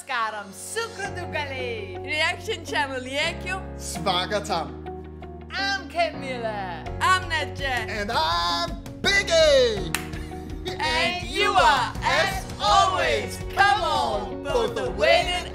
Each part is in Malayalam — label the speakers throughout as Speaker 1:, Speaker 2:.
Speaker 1: Namaskaram, Sukradugale.
Speaker 2: Reaction channel Yekum.
Speaker 3: Svagatam.
Speaker 1: I'm Camilla.
Speaker 2: I'm Nadja.
Speaker 3: And I'm Biggie!
Speaker 2: And you are, as always, come on, both the waited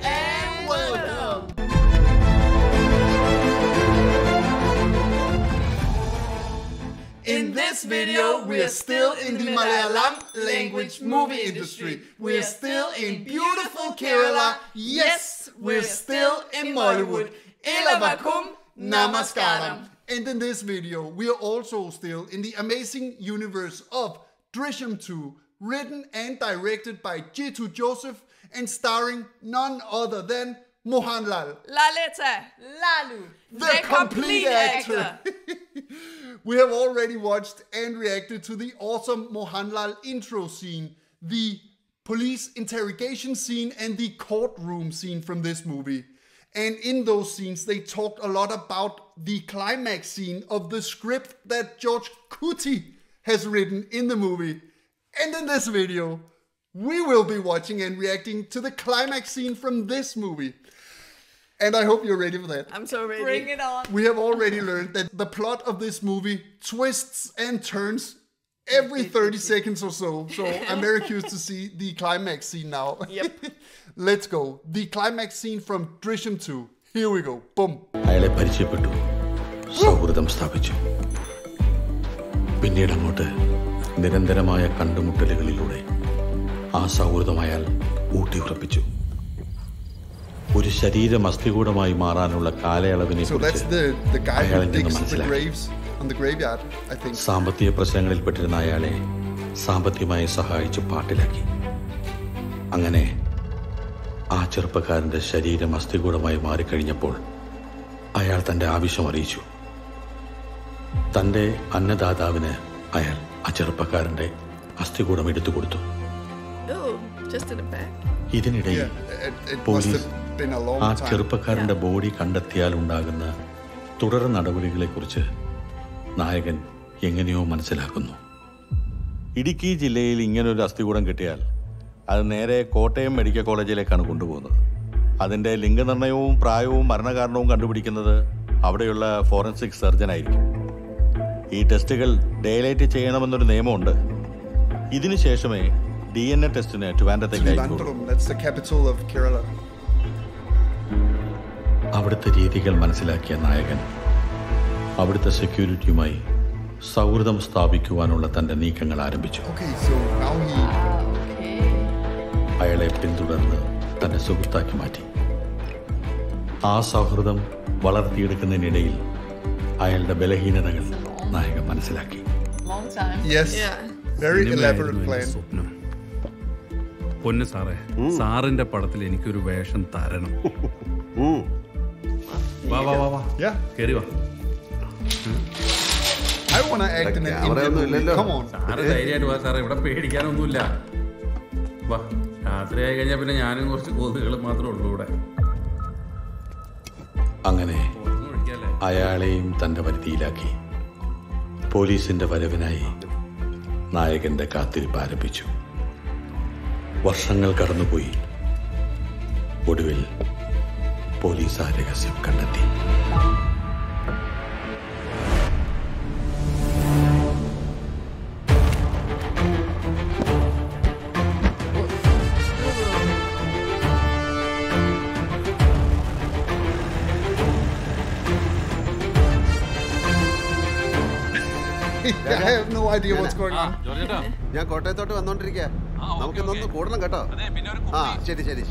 Speaker 3: In this video, we are still in the Malayalam language movie industry. We are still in beautiful Kerala. Yes, we're still in Mollywood. Ilavakum Namaskaram. And in this video, we are also still in the amazing universe of Drishyam 2, written and directed by Jitu Joseph and starring none other than Mohanlal,
Speaker 2: Laleta, Lalu,
Speaker 3: the, complete, actor. we have already watched and reacted to the awesome Mohanlal intro scene, the police interrogation scene, and the courtroom scene from this movie. And in those scenes, they talked a lot about the climax scene of the script that George Kuti has written in the movie. And in this video, we will be watching and reacting to the climax scene from this movie. And I hope you're ready for that.
Speaker 2: I'm so ready.
Speaker 1: Bring it on.
Speaker 3: We have already learned that the plot of this movie twists and turns every 30 seconds or so. So I'm very curious to see the climax scene now.
Speaker 2: Yep.
Speaker 3: Let's go. The climax scene from Drisham 2. Here we go. Boom.
Speaker 4: അയാളെ പരിചയപ്പെട്ടു സൗഹൃദം സ്ഥാപിച്ചു പിന്നീട് അങ്ങോട്ട് നിരന്തരമായ കണ്ടുമുട്ടലുകളിലൂടെ ആ സൗഹൃദം അയാൾ ഊട്ടിയുറപ്പിച്ചു ഒരു ശരീരം അസ്ഥികൂടമായി മാറാനുള്ള കാലയളവിനെ
Speaker 3: സാമ്പത്തിക പ്രശ്നങ്ങളിൽ
Speaker 4: അയാളിൽ നിന്ന് മനസ്സിലാക്കി. സാമ്പത്തിക പ്രശ്നങ്ങളിൽപ്പെട്ടിരുന്ന അയാളെ സാമ്പത്തികമായി സഹായിച്ച് പാട്ടിലാക്കി അങ്ങനെ ആ ചെറുപ്പക്കാരന്റെ ശരീരം അസ്ഥികൂടമായി മാറിക്കഴിഞ്ഞപ്പോൾ അയാൾ തന്റെ ആവശ്യം അറിയിച്ചു തന്റെ അന്നദാതാവിന് അയാൾ ആ ചെറുപ്പക്കാരന്റെ അസ്ഥികൂടം എടുത്തു കൊടുത്തു
Speaker 2: Oh.
Speaker 4: ഇതിനിടയിൽ പോലീസ് ആ ചെറുപ്പക്കാരന്റെ ബോഡി കണ്ടെത്തിയാൽ ഉണ്ടാകുന്ന തുടർ നടപടികളെക്കുറിച്ച് നായകൻ എങ്ങനെയോ മനസ്സിലാക്കുന്നു. ഇടുക്കി ജില്ലയിൽ ഇങ്ങനൊരു അസ്ഥികൂടം കിട്ടിയാൽ അത് നേരെ കോട്ടയം മെഡിക്കൽ കോളേജിലേക്കാണ് കൊണ്ടുപോകുന്നത്. അതിന്റെ ലിംഗനിർണയവും പ്രായവും മരണകാരണവും കണ്ടുപിടിക്കുന്നത് അവിടെയുള്ള ഫോറൻസിക് സർജൻ ആയിരിക്കും ഈ ടെസ്റ്റുകൾ ഡേലൈറ്റ് ചെയ്യണമെന്നൊരു നിയമമുണ്ട്. ഇതിനു ശേഷമേ ഡി എൻ എ ടെസ്റ്റിന് ട്രിവാൻഡ്രത്തേക്ക് അയക്കുള്ളൂ അവിടുത്തെ രീതികൾ മനസ്സിലാക്കിയ നായകൻ അവിടുത്തെ സെക്യൂരിറ്റിയുമായി സൗഹൃദം സ്ഥാപിക്കുവാനുള്ള തന്റെ നീക്കങ്ങൾ ആരംഭിച്ചു.
Speaker 3: Okay, so now
Speaker 4: അയാളെ പിന്തുടർന്ന് തന്റെ സുഹൃത്താക്കി മാറ്റി. ആ സൗഹൃദം വളർത്തിയെടുക്കുന്നതിനിടയിൽ അയാളുടെ ബലഹീനതകൾ നായകൻ മനസ്സിലാക്കി.
Speaker 5: പൊന്ന് സാറേ സാറിന്റെ പടത്തിൽ എനിക്കൊരു വേഷം തരണം. വാ വാ വാ വാ. കേറി വാ.
Speaker 3: I wanna to act in an Indian movie. Come on.
Speaker 5: Sir ധൈര്യമായിട്ട് വാ സാറേ. ഇവിടെ പേടിക്കാനൊന്നുമില്ല. വാ രാത്രിയായി കഴിഞ്ഞാൽ പിന്നെ ഞാനും കുറച്ച് കൊതുകുകൾ മാത്രമേ ഉള്ളൂ ഇവിടെ.
Speaker 4: അങ്ങനെ അയാളെയും തന്റെ പരിധിയിലാക്കി പോലീസിന്റെ വരവിനായി നായകന്റെ കാത്തിരിപ്പ് ആരംഭിച്ചു. വർഷങ്ങൾ കടന്നുപോയി. ഒടുവിൽ പോലീസ് ആ രഹസ്യം കണ്ടെത്തി.
Speaker 3: I have no idea what's going on.
Speaker 6: ഞാൻ കോട്ടയത്തോട്ട് വന്നോണ്ടിരിക്കുക നമുക്ക് ഇന്നൊന്ന് കൂടണം കേട്ടോ. ആ ശരി ശരി.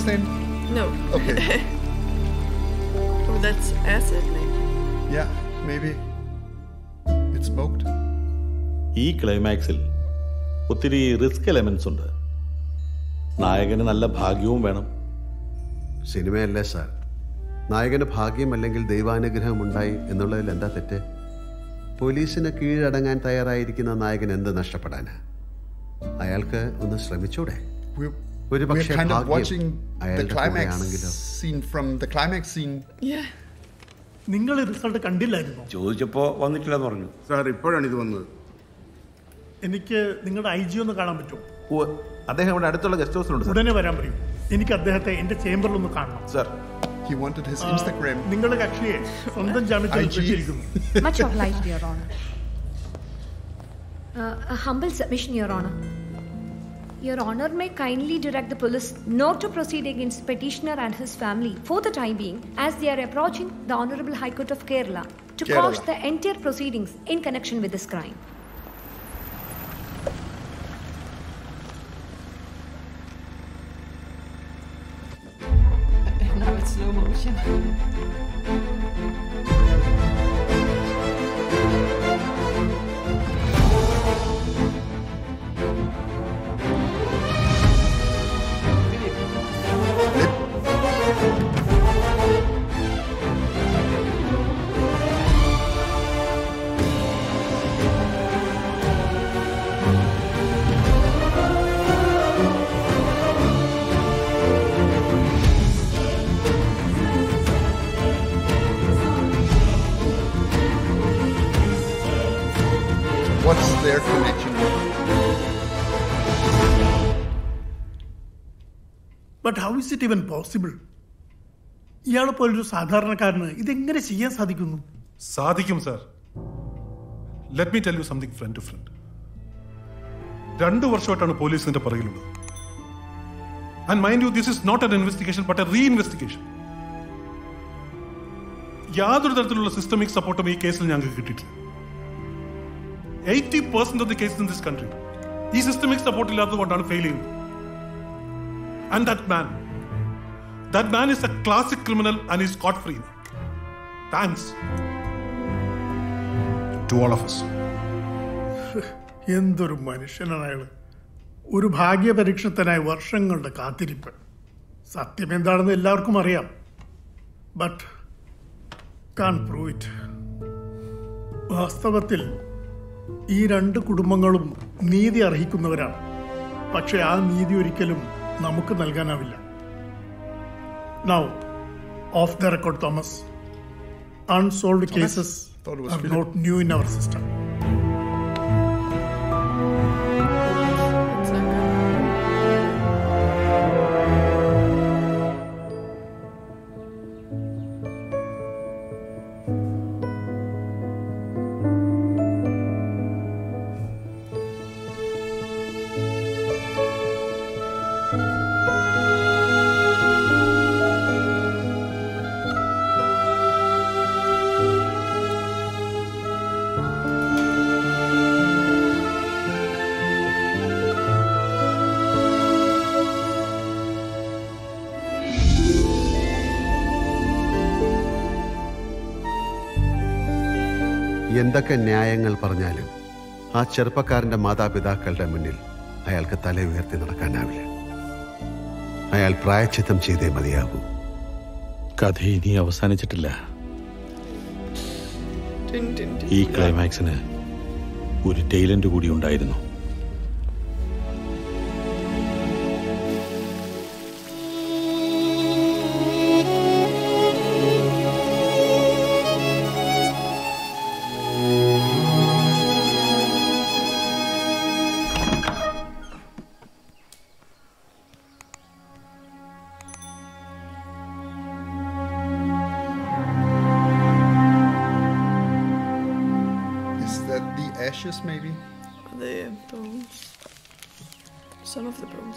Speaker 6: ശരി
Speaker 3: name?
Speaker 7: No.
Speaker 3: Okay.
Speaker 7: Oh, that's acid, maybe?
Speaker 3: Yeah, maybe. It smoked.
Speaker 4: ഈ ക്ലൈമാക്സിൽ ഒത്തിരി റിസ്ക് എലമെന്റ്സ് ഉണ്ട് നായകന് നല്ല ഭാഗ്യവും വേണം
Speaker 6: സിനിമയല്ലേ സാർ നായകന് ഭാഗ്യം അല്ലെങ്കിൽ ദൈവാനുഗ്രഹം ഉണ്ടായി എന്നുള്ളതിൽ എന്താ തെറ്റ് പോലീസിന് കീഴടങ്ങാൻ തയ്യാറായിരിക്കുന്ന നായകൻ എന്ത് നഷ്ടപ്പെടാന് അയാൾക്ക് ഒന്ന് ശ്രമിച്ചൂടെ ഒരു
Speaker 3: we're
Speaker 6: പക്ഷേ
Speaker 3: kind of watching the climax scene from the climax scene.
Speaker 7: Yeah.
Speaker 8: നിങ്ങൾ റിസൾട്ട് കണ്ടില്ലായിരുന്നു
Speaker 9: ചോദിച്ചപ്പോ വന്നിട്ടില്ലെന്ന് പറഞ്ഞു
Speaker 10: സാർ ഇപ്പോഴാണ് ഇത് വന്നത്
Speaker 8: എനിക്ക് നിങ്ങളുടെ ഐ ജി ഒന്ന് കാണാൻ പറ്റുമോ
Speaker 10: ഓ അദ്ദേഹം ഇവിടെ അടുത്തുള്ള ഗസ്റ്റ് ഹൗസിലുണ്ട്
Speaker 8: ഉടനെ വരാൻ പറയും എനിക്ക് അദ്ദേഹത്തെ എന്റെ ചേംബറിൽ ഒന്ന് കാണണം
Speaker 10: sir
Speaker 3: He wanted his Instagram.
Speaker 8: നിങ്ങളുടെ കക്ഷിയെ സ്വന്തം ജാമ്യത്തിൽ. വെച്ചിരിക്കുന്നു
Speaker 11: Much obliged, Your Honor. Uh, a humble submission, Your Honor. Your Honor may kindly direct the police not to proceed against the petitioner and his family for the time being, as they are approaching the Honorable High Court of Kerala to
Speaker 3: Kerala.
Speaker 11: quash the entire proceedings in connection with this crime.
Speaker 1: Now it's slow motion.
Speaker 8: How is it even possible ഇയാളെ പോലൊരു സാധാരണക്കാരന് ഇതെങ്ങനെ ചെയ്യാൻ സാധിക്കുന്നു?
Speaker 12: സാധിക്കും sir let me tell you something friend to friend രണ്ടു വർഷമായിട്ടാണ് പോലീസിന്റെ പുറകിലുള്ളത്. And mind you this is not an investigation but a reinvestigation യാതൊരു തരത്തിലുള്ള സിസ്റ്റമിക് സപ്പോർട്ടും ഈ കേസിൽ ഞങ്ങൾക്ക് കിട്ടിയിട്ടില്ല. Eighty percent of the case in this country ഈ സിസ്റ്റമിക് സപ്പോർട്ട് ഇല്ലാത്തത് കൊണ്ടാണ് ഫെയിൽ ചെയ്യുന്നത്. And that man. That man is a classic criminal and he's scot free. Thanks to all of us.
Speaker 8: എന്തൊരു മനുഷ്യനാണ് അയാൾ ഒരു ഭാഗ്യപരീക്ഷത്തിനായി വർഷങ്ങളുടെ കാത്തിരിപ്പ്. സത്യം എന്താണെന്ന് എല്ലാവർക്കും അറിയാം. ബട്ട് കാൺ പ്രൂവ് ഇറ്റ് വാസ്തവത്തിൽ ഈ രണ്ട് കുടുംബങ്ങളും നീതി അർഹിക്കുന്നവരാണ്. പക്ഷെ ആ നീതി ഒരിക്കലും നമുക്ക് നൽകാനാവില്ല. Now off the record Thomas unsolved cases not new in our system
Speaker 6: എന്തൊക്കെ ന്യായങ്ങൾ പറഞ്ഞാലും ആ ചെറുപ്പക്കാരന്റെ മാതാപിതാക്കളുടെ മുന്നിൽ അയാൾക്ക് തല ഉയർത്തി നടക്കാനാവില്ല. അയാൾ പ്രായച്ചിത്തം ചെയ്തേ മതിയാകൂ.
Speaker 4: കഥ ഇനി അവസാനിച്ചിട്ടില്ല. ഈ ക്ലൈമാക്സിന് ഒരു ടൈലന്റ് കൂടി ഉണ്ടായിരുന്നു.
Speaker 3: Ashes, maybe?
Speaker 7: The bones. Some of the bones.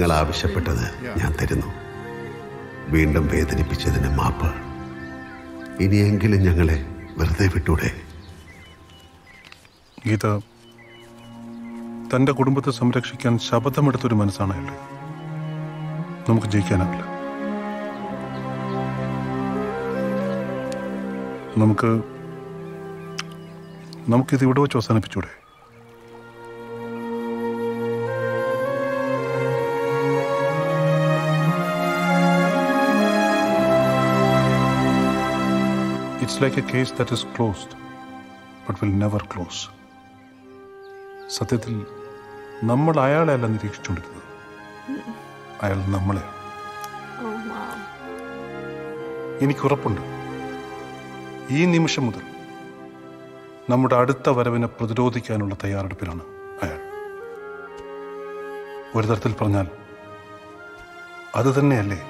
Speaker 6: നിങ്ങൾ ആവശ്യപ്പെട്ടത് ഞാൻ തരുന്നു. വീണ്ടും വേദനിപ്പിച്ചതിന് മാപ്പ്. ഇനിയെങ്കിലും ഞങ്ങളെ വെറുതെ വിട്ടൂടെ?
Speaker 12: ഗീത തന്റെ കുടുംബത്തെ സംരക്ഷിക്കാൻ ശപഥമെടുത്തൊരു മനസ്സാണ് നമുക്ക് ജയിക്കാനാവില്ല. നമുക്ക് നമുക്കിത് ഇവിടെ വെച്ച് അവസാനിപ്പിച്ചൂടെ? It's like a case that is closed, but will never close. സത്യത്തിൽ നമ്മൾ അയാളെ അല്ല നിരീക്ഷിച്ചുകൊണ്ടിരുന്നത് അയാൾ നമ്മളെ. എനിക്കുറപ്പുണ്ട് ഈ നിമിഷം മുതൽ നമ്മുടെ അടുത്ത വരവിനെ പ്രതിരോധിക്കാനുള്ള തയ്യാറെടുപ്പിലാണ് അയാൾ ഒരു തരത്തിൽ പറഞ്ഞാൽ അത് തന്നെയല്ലേ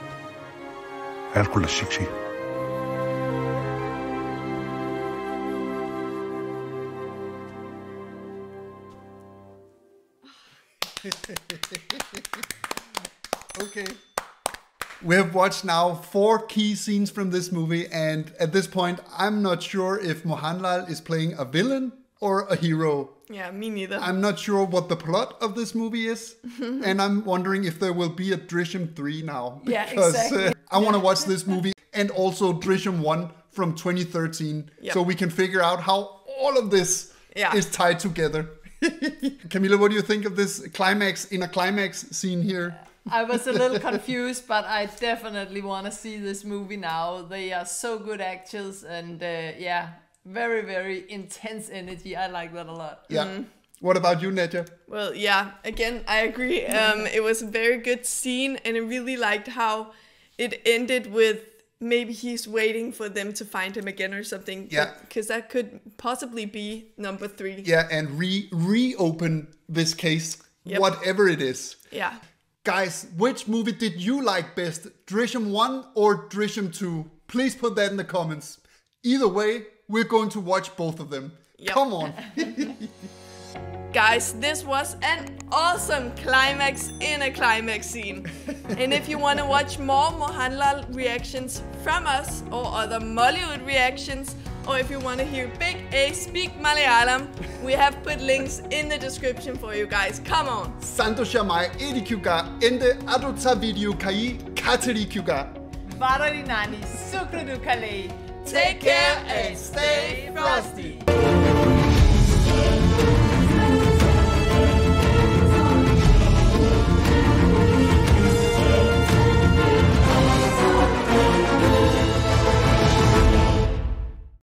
Speaker 12: അയാൾക്കുള്ള ശിക്ഷയും
Speaker 3: We have watched now four key scenes from this movie, and at this point, I'm not sure if Mohanlal is playing a villain or a hero.
Speaker 7: Yeah, me neither.
Speaker 3: I'm not sure what the plot of this movie is, and I'm wondering if there will be a Drishyam 3 now.
Speaker 1: Yeah,
Speaker 3: Because
Speaker 1: exactly.
Speaker 3: uh, I want to watch this movie and also Drishyam 1 from 2013
Speaker 7: Yep.
Speaker 3: so we can figure out how all of this
Speaker 7: Yeah.
Speaker 3: is tied together. Camila, what do you think of this climax in a climax scene here?
Speaker 1: I was a little confused, but I definitely want to see this movie now. They are so good actors, and uh, yeah, very, very intense energy. I like that a lot.
Speaker 3: Yeah. What about you, Netja?
Speaker 7: Well, yeah, again, I agree. Um, it was a very good scene, and I really liked how it ended with maybe he's waiting for them to find him again or something.
Speaker 3: Yeah.
Speaker 7: Because that could possibly be number three.
Speaker 3: Yeah, and re reopen this case,
Speaker 7: Yep.
Speaker 3: whatever it is.
Speaker 7: Yeah.
Speaker 3: Guys, which movie did you like best? Drishyam 1 or Drishyam 2? Please put that in the comments. Either way, we're going to watch both of them.
Speaker 7: Yep.
Speaker 3: Come on.
Speaker 7: Guys, this was an awesome climax in a climax scene. and if you want to watch more Mohanlal reactions from us or other Mollywood reactions, or if you want to hear Big A speak Malayalam, we have put links in the description for you guys. Come on.
Speaker 3: Santosha mai edikyuga ende adutsa video kai katerikyuga.
Speaker 1: Varari nani, sukrudu kalei.
Speaker 7: Take care and stay frosty.